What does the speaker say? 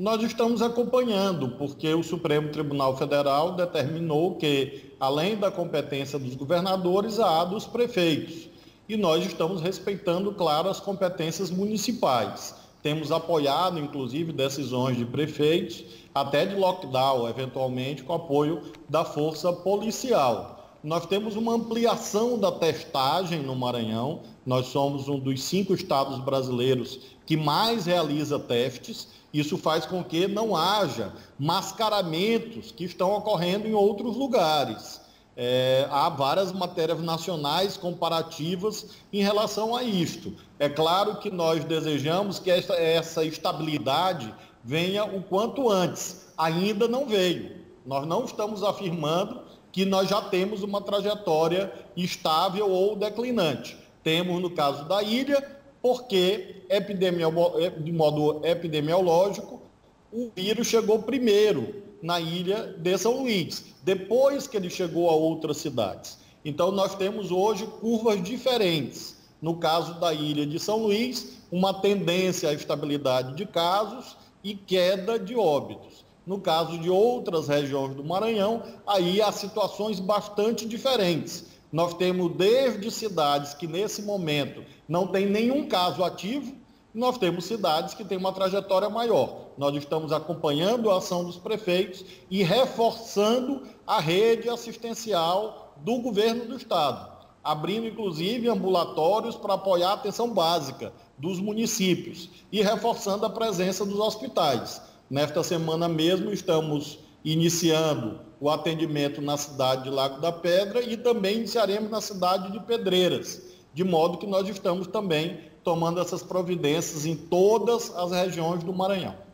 Nós estamos acompanhando, porque o Supremo Tribunal Federal determinou que, além da competência dos governadores, há dos prefeitos. E nós estamos respeitando, claro, as competências municipais. Temos apoiado, inclusive, decisões de prefeitos, até de lockdown, eventualmente, com apoio da força policial. Nós temos uma ampliação da testagem no Maranhão. Nós somos um dos cinco estados brasileiros que mais realiza testes isso faz com que não haja mascaramentos que estão ocorrendo em outros lugares. É, há várias matérias nacionais comparativas em relação a isto. É claro que nós desejamos que essa, essa estabilidade venha o quanto antes. Ainda não veio. Nós não estamos afirmando que nós já temos uma trajetória estável ou declinante. Temos, no caso da ilha, porque de modo epidemiológico, o vírus chegou primeiro na ilha de São Luís, depois que ele chegou a outras cidades. Então, nós temos hoje curvas diferentes. No caso da ilha de São Luís, uma tendência à estabilidade de casos e queda de óbitos. No caso de outras regiões do Maranhão, aí há situações bastante diferentes. Nós temos desde cidades que nesse momento não tem nenhum caso ativo, nós temos cidades que têm uma trajetória maior. Nós estamos acompanhando a ação dos prefeitos e reforçando a rede assistencial do governo do estado, abrindo inclusive ambulatórios para apoiar a atenção básica dos municípios e reforçando a presença dos hospitais. Nesta semana mesmo estamos iniciando o atendimento na cidade de Lago da Pedra e também iniciaremos na cidade de Pedreiras, de modo que nós estamos também tomando essas providências em todas as regiões do Maranhão.